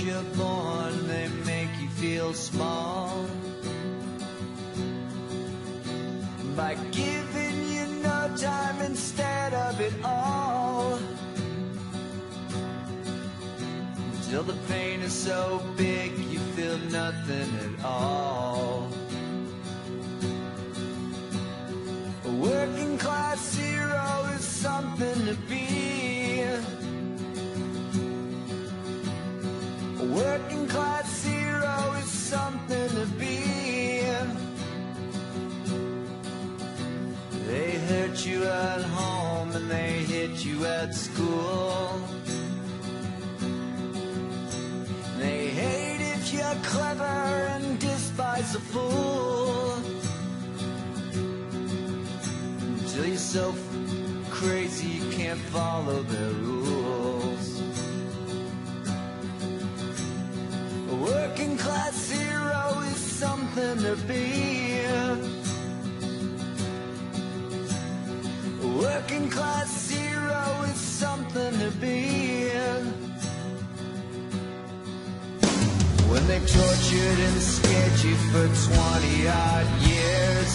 you're born, they make you feel small. By giving you no time instead of it all. Till the pain is so big you feel nothing at all. You at home and they hit you at school. They hate if you're clever and despise a fool. Until you're so crazy you can't follow their rules. A working class hero is something to be. Working class zero is something to be. in. When they tortured and scared you for 20 odd years.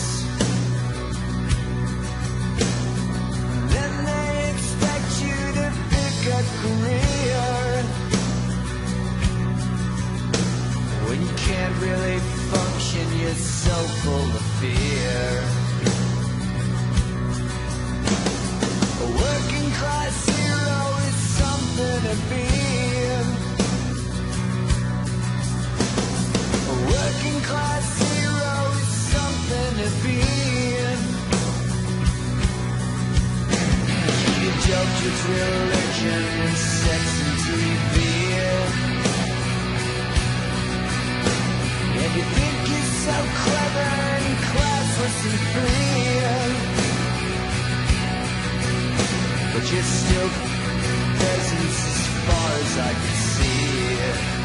Then they expect you to pick a career. When you can't really function, you're so full of fear. A working class hero is something to be. You with religion and sex and TV. And you think you're so clever and classless and free. But you're still peasants as I can see.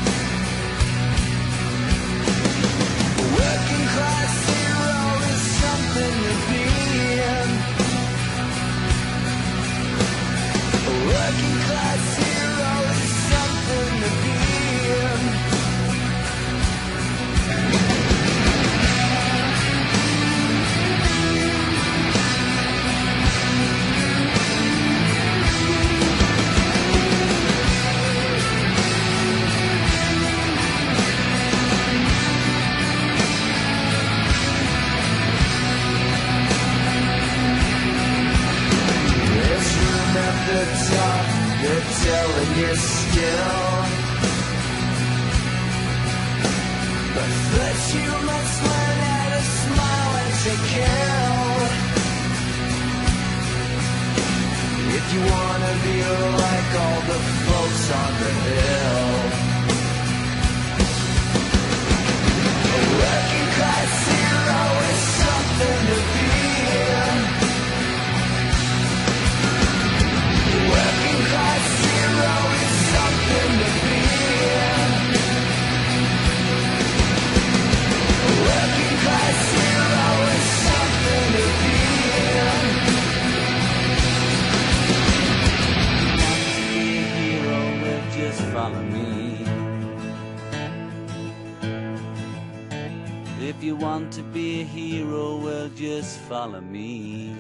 They're telling you still. But first you must learn how to smile and to kill. If you wanna be like all the folks on the hill. If you want to be a hero, well, just follow me.